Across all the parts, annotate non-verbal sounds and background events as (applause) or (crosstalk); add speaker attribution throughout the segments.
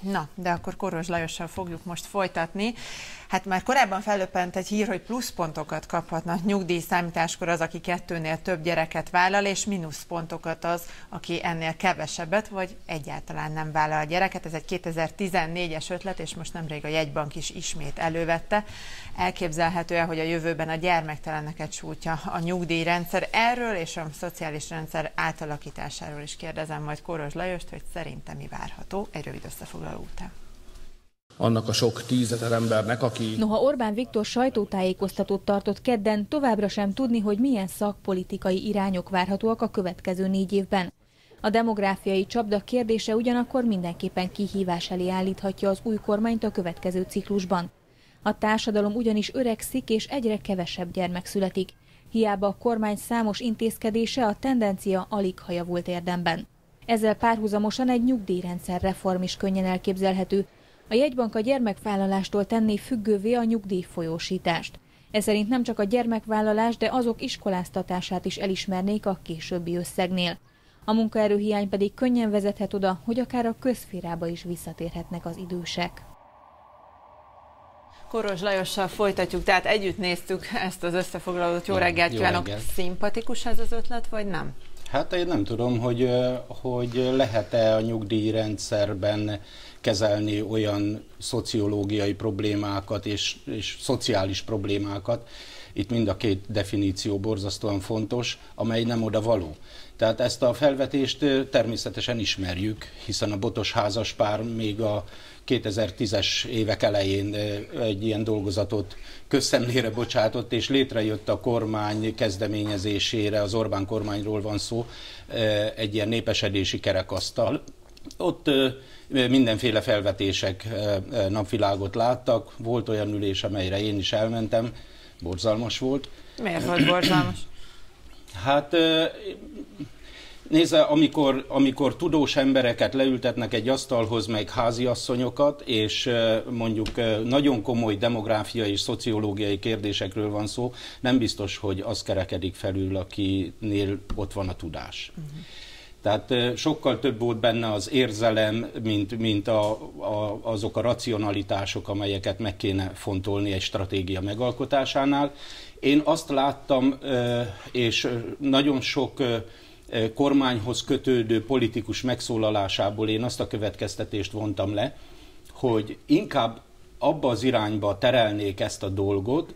Speaker 1: Na, de akkor Koros Lajossal fogjuk most folytatni. Hát már korábban fellöppent egy hír, hogy pluszpontokat kaphatnak nyugdíj számításkor az, aki kettőnél több gyereket vállal, és mínuszpontokat az, aki ennél kevesebbet, vagy egyáltalán nem vállal a gyereket. Ez egy 2014-es ötlet, és most nemrég a jegybank is ismét elővette. Elképzelhető-e, hogy a jövőben a gyermekteleneket sújtja a nyugdíjrendszer? Erről és a szociális rendszer átalakításáról is kérdezem majd Koros Lajost, hogy szerintem mi várható egy rövid összefoglaló után
Speaker 2: annak a sok tízezer embernek, aki...
Speaker 3: Noha Orbán Viktor sajtótájékoztatót tartott kedden, továbbra sem tudni, hogy milyen szakpolitikai irányok várhatóak a következő négy évben. A demográfiai csapda kérdése ugyanakkor mindenképpen kihívás elé állíthatja az új kormányt a következő ciklusban. A társadalom ugyanis öregszik és egyre kevesebb gyermek születik. Hiába a kormány számos intézkedése a tendencia alig haja volt érdemben. Ezzel párhuzamosan egy nyugdíjrendszer reform is könnyen elképzelhető, a jegybank a gyermekvállalástól tenné függővé a nyugdíjfolyósítást. Ez szerint nem csak a gyermekvállalás, de azok iskoláztatását is elismernék a későbbi összegnél. A munkaerőhiány pedig könnyen vezethet oda, hogy akár a közférába is visszatérhetnek az idősek.
Speaker 1: Koros Lajossal folytatjuk, tehát együtt néztük ezt az összefoglalót. Jó reggelt kívánok! Szimpatikus ez az ötlet, vagy nem?
Speaker 4: Hát én nem tudom, hogy, hogy lehet-e a nyugdíjrendszerben kezelni olyan szociológiai problémákat és, és szociális problémákat, itt mind a két definíció borzasztóan fontos, amely nem oda való. Tehát ezt a felvetést természetesen ismerjük, hiszen a botos házaspár még a 2010-es évek elején egy ilyen dolgozatot közszemlére bocsátott, és létrejött a kormány kezdeményezésére, az Orbán kormányról van szó, egy ilyen népesedési kerekasztal. Ott mindenféle felvetések napvilágot láttak. Volt olyan ülés, amelyre én is elmentem, borzalmas volt.
Speaker 1: Miért volt borzalmas? (clears throat)
Speaker 4: Hát Nézze, amikor, amikor tudós embereket leültetnek egy asztalhoz, meg háziasszonyokat, és mondjuk nagyon komoly demográfiai és szociológiai kérdésekről van szó, nem biztos, hogy az kerekedik felül, akinél ott van a tudás. Uh-huh. Tehát sokkal több volt benne az érzelem, mint, mint a, a, azok a racionalitások, amelyeket meg kéne fontolni egy stratégia megalkotásánál. Én azt láttam, és nagyon sok kormányhoz kötődő politikus megszólalásából én azt a következtetést vontam le, hogy inkább abba az irányba terelnék ezt a dolgot,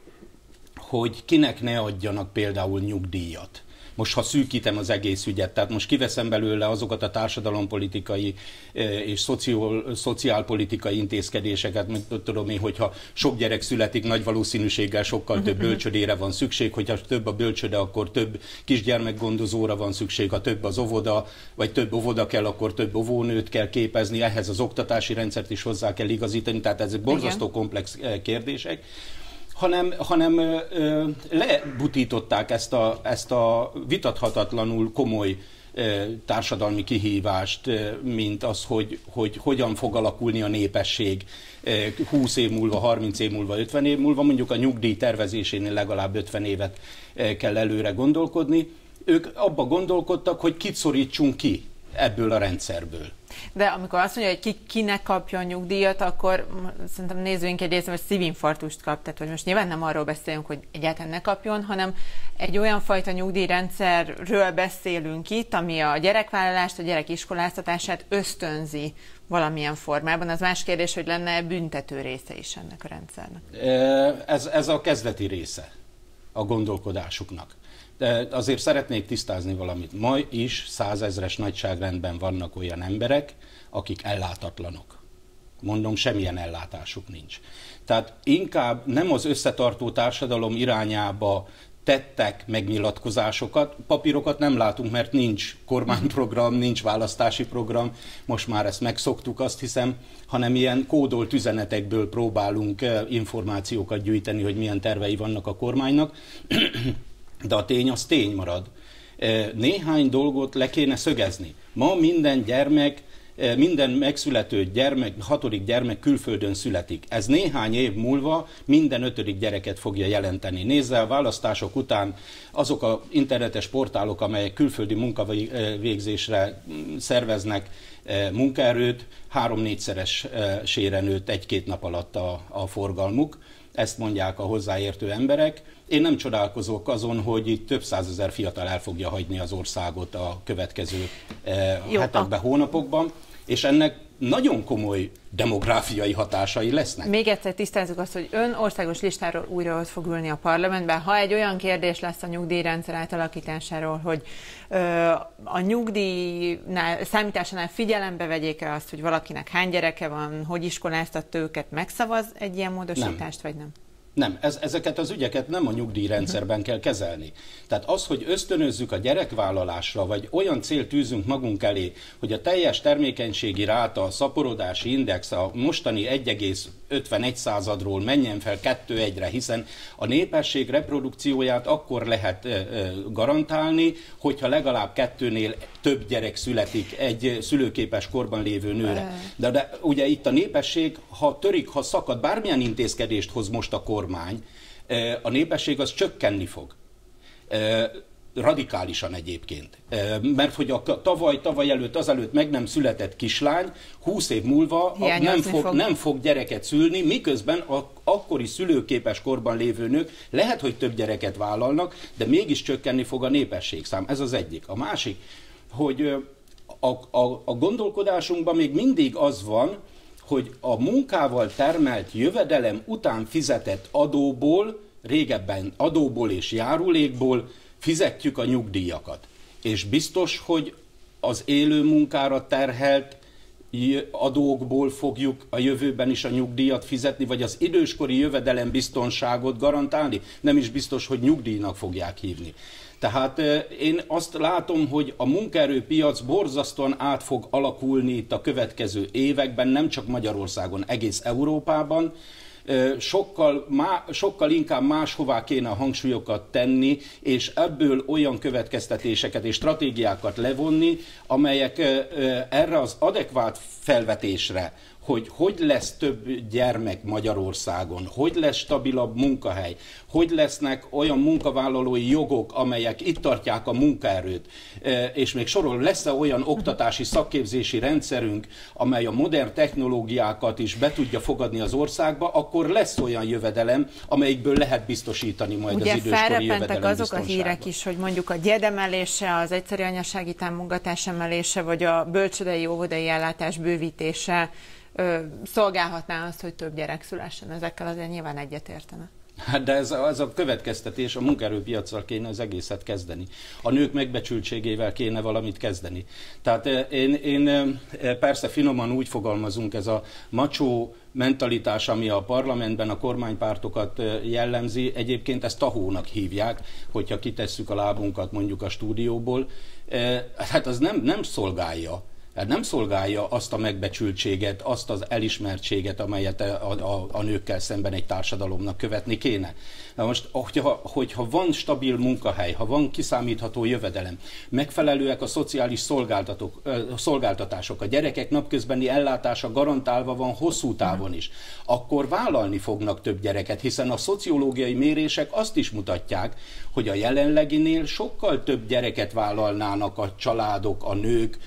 Speaker 4: hogy kinek ne adjanak például nyugdíjat most ha szűkítem az egész ügyet, tehát most kiveszem belőle azokat a társadalompolitikai eh, és szociál, szociálpolitikai intézkedéseket, mint tudom én, hogyha sok gyerek születik, nagy valószínűséggel sokkal több (laughs) bölcsödére van szükség, hogyha több a bölcsöde, akkor több kisgyermekgondozóra van szükség, ha több az óvoda, vagy több óvoda kell, akkor több óvónőt kell képezni, ehhez az oktatási rendszert is hozzá kell igazítani, tehát ezek borzasztó komplex eh, kérdések hanem, hanem ö, lebutították ezt a, ezt a vitathatatlanul komoly ö, társadalmi kihívást, ö, mint az, hogy, hogy hogyan fog alakulni a népesség 20 év múlva, 30 év múlva, 50 év múlva, mondjuk a nyugdíj tervezésénél legalább 50 évet kell előre gondolkodni. Ők abba gondolkodtak, hogy kit szorítsunk ki ebből a rendszerből.
Speaker 1: De amikor azt mondja, hogy ki, kinek kapjon nyugdíjat, akkor szerintem nézőink egy részben, hogy szívinfarktust kap. Tehát, hogy most nyilván nem arról beszélünk, hogy egyáltalán ne kapjon, hanem egy olyan fajta nyugdíjrendszerről beszélünk itt, ami a gyerekvállalást, a gyerek iskoláztatását ösztönzi valamilyen formában. Az más kérdés, hogy lenne büntető része is ennek a rendszernek.
Speaker 4: Ez, ez a kezdeti része a gondolkodásuknak. De azért szeretnék tisztázni valamit. Ma is százezres nagyságrendben vannak olyan emberek, akik ellátatlanok. Mondom, semmilyen ellátásuk nincs. Tehát inkább nem az összetartó társadalom irányába tettek megnyilatkozásokat, papírokat nem látunk, mert nincs kormányprogram, nincs választási program, most már ezt megszoktuk, azt hiszem, hanem ilyen kódolt üzenetekből próbálunk eh, információkat gyűjteni, hogy milyen tervei vannak a kormánynak de a tény az tény marad. Néhány dolgot le kéne szögezni. Ma minden gyermek minden megszülető gyermek, hatodik gyermek külföldön születik. Ez néhány év múlva minden ötödik gyereket fogja jelenteni. Nézze a választások után azok a internetes portálok, amelyek külföldi munkavégzésre szerveznek munkaerőt, három-négyszeres sére nőtt egy-két nap alatt a, a forgalmuk. Ezt mondják a hozzáértő emberek. Én nem csodálkozok azon, hogy itt több százezer fiatal el fogja hagyni az országot a következő Jó, hetekben, hónapokban és ennek nagyon komoly demográfiai hatásai lesznek.
Speaker 1: Még egyszer tisztázzuk azt, hogy ön országos listáról újra ott fog ülni a parlamentben. Ha egy olyan kérdés lesz a nyugdíjrendszer átalakításáról, hogy ö, a nyugdíjnál, számításánál figyelembe vegyék-e azt, hogy valakinek hány gyereke van, hogy iskoláztatta őket, megszavaz egy ilyen módosítást, nem. vagy nem?
Speaker 4: Nem, ez, ezeket az ügyeket nem a nyugdíjrendszerben kell kezelni. Tehát az, hogy ösztönözzük a gyerekvállalásra, vagy olyan célt tűzünk magunk elé, hogy a teljes termékenységi ráta, a szaporodási index a mostani 1,51% századról menjen fel 2,1-re, hiszen a népesség reprodukcióját akkor lehet garantálni, hogyha legalább kettőnél több gyerek születik egy szülőképes korban lévő nőre. De, de ugye itt a népesség, ha törik, ha szakad, bármilyen intézkedést hoz most a kormány, a népesség az csökkenni fog radikálisan egyébként. Mert hogy a tavaly, tavaly előtt, azelőtt meg nem született kislány, 20 év múlva nem fog, fog. nem fog gyereket szülni, miközben a akkori szülőképes korban lévő nők lehet, hogy több gyereket vállalnak, de mégis csökkenni fog a népességszám. Ez az egyik. A másik, hogy a, a, a gondolkodásunkban még mindig az van, hogy a munkával termelt jövedelem után fizetett adóból, régebben adóból és járulékból fizetjük a nyugdíjakat. És biztos, hogy az élő munkára terhelt adókból fogjuk a jövőben is a nyugdíjat fizetni, vagy az időskori jövedelem biztonságot garantálni? Nem is biztos, hogy nyugdíjnak fogják hívni. Tehát én azt látom, hogy a munkaerőpiac borzasztóan át fog alakulni itt a következő években, nem csak Magyarországon, egész Európában, sokkal, má, sokkal inkább máshová kéne a hangsúlyokat tenni, és ebből olyan következtetéseket és stratégiákat levonni, amelyek erre az adekvát felvetésre, hogy hogy lesz több gyermek Magyarországon, hogy lesz stabilabb munkahely, hogy lesznek olyan munkavállalói jogok, amelyek itt tartják a munkaerőt, és még sorol, lesz-e olyan oktatási szakképzési rendszerünk, amely a modern technológiákat is be tudja fogadni az országba, akkor lesz olyan jövedelem, amelyikből lehet biztosítani majd
Speaker 1: Ugye
Speaker 4: az időskori jövedelem
Speaker 1: azok a hírek is, hogy mondjuk a gyedemelése, az egyszerű anyasági támogatás emelése, vagy a bölcsödei óvodai ellátás bővítése ö, szolgálhatná azt, hogy több gyerek szülessen. Ezekkel azért nyilván egyetértene.
Speaker 4: Hát de ez a, ez a következtetés, a munkaerőpiacsal kéne az egészet kezdeni. A nők megbecsültségével kéne valamit kezdeni. Tehát én, én persze finoman úgy fogalmazunk, ez a macsó mentalitás, ami a parlamentben a kormánypártokat jellemzi, egyébként ezt tahónak hívják, hogyha kitesszük a lábunkat mondjuk a stúdióból. Hát az nem, nem szolgálja tehát nem szolgálja azt a megbecsültséget, azt az elismertséget, amelyet a, a, a nőkkel szemben egy társadalomnak követni kéne. Na most, hogyha, hogyha van stabil munkahely, ha van kiszámítható jövedelem, megfelelőek a szociális szolgáltatók, szolgáltatások, a gyerekek napközbeni ellátása garantálva van hosszú távon is, akkor vállalni fognak több gyereket, hiszen a szociológiai mérések azt is mutatják, hogy a jelenleginél sokkal több gyereket vállalnának a családok, a nők,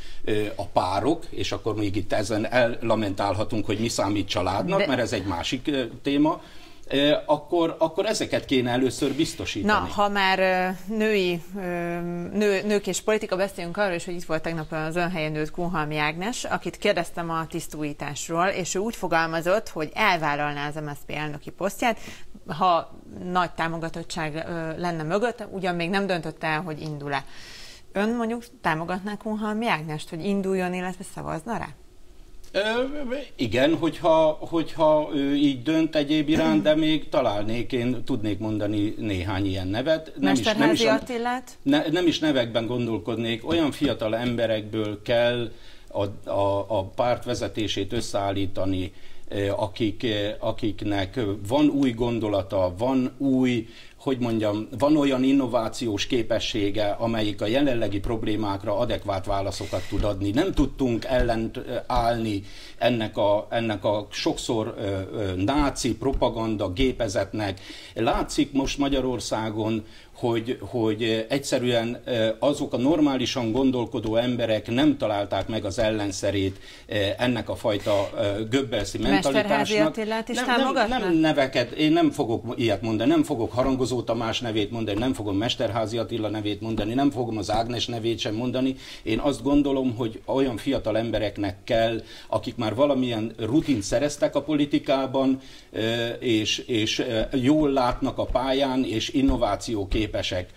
Speaker 4: a párok, és akkor még itt ezen ellamentálhatunk, hogy mi számít családnak, De... mert ez egy másik téma, akkor, akkor ezeket kéne először biztosítani.
Speaker 1: Na, ha már női, nő, nők és politika, beszéljünk arról is, hogy itt volt tegnap az önhelyen nőtt Kunhalmi Ágnes, akit kérdeztem a tisztújításról, és ő úgy fogalmazott, hogy elvállalná az MSZP elnöki posztját, ha nagy támogatottság lenne mögött, ugyan még nem döntött el, hogy indul-e. Ön mondjuk támogatná Kunhalmi Ágnest, hogy induljon, illetve szavazna rá?
Speaker 4: Igen, hogyha, hogyha ő így dönt egyéb iránt, de még találnék, én tudnék mondani néhány ilyen nevet.
Speaker 1: Nem is, nem, is a,
Speaker 4: ne, nem is nevekben gondolkodnék, olyan fiatal emberekből kell a, a, a párt vezetését összeállítani, akik, akiknek van új gondolata, van új hogy mondjam, van olyan innovációs képessége, amelyik a jelenlegi problémákra adekvát válaszokat tud adni. Nem tudtunk ellent állni ennek a, ennek a sokszor náci propaganda gépezetnek. Látszik most Magyarországon, hogy, hogy egyszerűen azok a normálisan gondolkodó emberek nem találták meg az ellenszerét ennek a fajta göbbelszi mentalitásnak.
Speaker 1: is
Speaker 4: nem, nem, nem neveket, én nem fogok ilyet mondani, nem fogok Harangozó Tamás nevét mondani, nem fogom Mesterházi Attila nevét mondani, nem fogom az Ágnes nevét sem mondani. Én azt gondolom, hogy olyan fiatal embereknek kell, akik már valamilyen rutint szereztek a politikában, és, és jól látnak a pályán, és innováció képesek.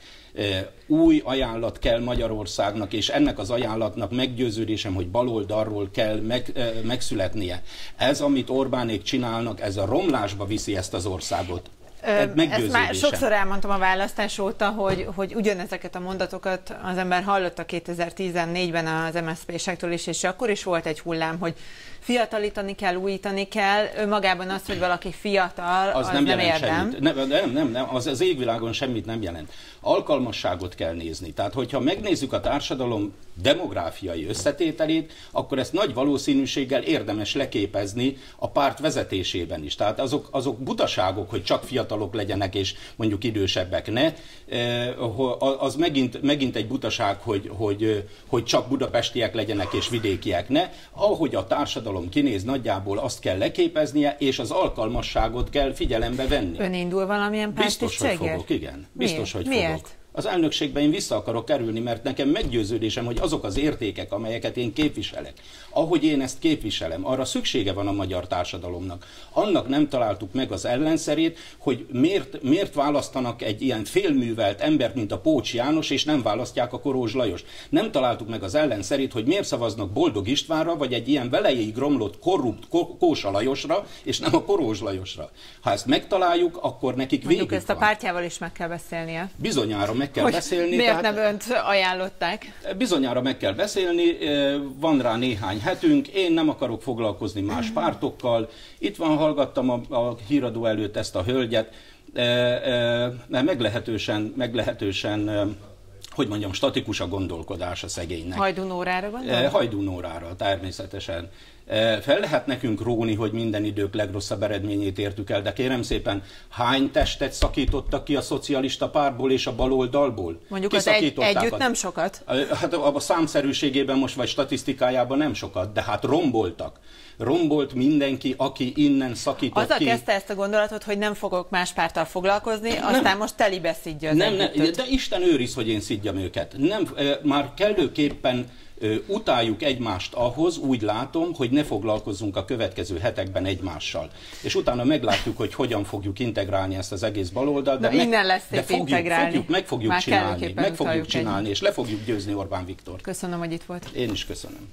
Speaker 4: Új ajánlat kell Magyarországnak, és ennek az ajánlatnak meggyőződésem, hogy baloldalról kell meg, megszületnie. Ez, amit Orbánék csinálnak, ez a romlásba viszi ezt az országot.
Speaker 1: Ezt már sokszor elmondtam a választás óta, hogy, hogy ugyanezeket a mondatokat az ember hallotta 2014-ben az MSZP-sektől is, és akkor is volt egy hullám, hogy fiatalítani kell, újítani kell. Önmagában az, hogy valaki fiatal, az, az nem, nem érdem.
Speaker 4: Nem, nem, nem, nem, az az égvilágon semmit nem jelent. Alkalmasságot kell nézni. Tehát, hogyha megnézzük a társadalom demográfiai összetételét, akkor ezt nagy valószínűséggel érdemes leképezni a párt vezetésében is. Tehát azok, azok butaságok, hogy csak fiatalok legyenek és mondjuk idősebbek ne, az megint, megint egy butaság, hogy, hogy, hogy csak budapestiek legyenek és vidékiek ne. Ahogy a társadalom kinéz, nagyjából azt kell leképeznie, és az alkalmasságot kell figyelembe venni.
Speaker 1: Ön indul valamilyen párti
Speaker 4: Biztos, hogy fogok, igen. Biztos, Miért? hogy Miért? Az elnökségben én vissza akarok kerülni, mert nekem meggyőződésem, hogy azok az értékek, amelyeket én képviselek, ahogy én ezt képviselem, arra szüksége van a magyar társadalomnak. Annak nem találtuk meg az ellenszerét, hogy miért, miért választanak egy ilyen félművelt embert, mint a Pócs János, és nem választják a Korózs Lajos. Nem találtuk meg az ellenszerét, hogy miért szavaznak Boldog Istvánra, vagy egy ilyen velejéig romlott, korrupt Kósa Lajosra, és nem a Korózs Lajosra. Ha ezt megtaláljuk, akkor nekik
Speaker 1: Mondjuk ezt a pártjával is meg kell beszélnie.
Speaker 4: Bizonyára meg kell
Speaker 1: hogy
Speaker 4: beszélni.
Speaker 1: Miért tehát nem önt ajánlották?
Speaker 4: Bizonyára meg kell beszélni, van rá néhány hetünk, én nem akarok foglalkozni más mhm. pártokkal. Itt van, hallgattam a, a híradó előtt ezt a hölgyet, mert meglehetősen, meglehetősen hogy mondjam, statikus a gondolkodás a szegénynek.
Speaker 1: Hajdunórára gondol?
Speaker 4: Hajdunórára, természetesen. Fel lehet nekünk róni, hogy minden idők legrosszabb eredményét értük el, de kérem szépen, hány testet szakítottak ki a szocialista párból és a baloldalból?
Speaker 1: Mondjuk az egy, együtt nem sokat?
Speaker 4: Hát a számszerűségében most vagy statisztikájában nem sokat, de hát romboltak rombolt mindenki, aki innen szakított
Speaker 1: Azzal ki. kezdte ezt a gondolatot, hogy nem fogok más párttal foglalkozni, aztán nem, most telibe szidja az
Speaker 4: nem, nem, De Isten őriz, hogy én szidjam őket. Nem, már kellőképpen utáljuk egymást ahhoz, úgy látom, hogy ne foglalkozzunk a következő hetekben egymással. És utána meglátjuk, hogy hogyan fogjuk integrálni ezt az egész baloldalt.
Speaker 1: De, de meg, innen lesz de fogjuk, integrálni.
Speaker 4: Fogjuk, meg fogjuk Már csinálni, meg fogjuk csinálni, egy. és le fogjuk győzni Orbán Viktor.
Speaker 1: Köszönöm, hogy itt volt.
Speaker 4: Én is köszönöm.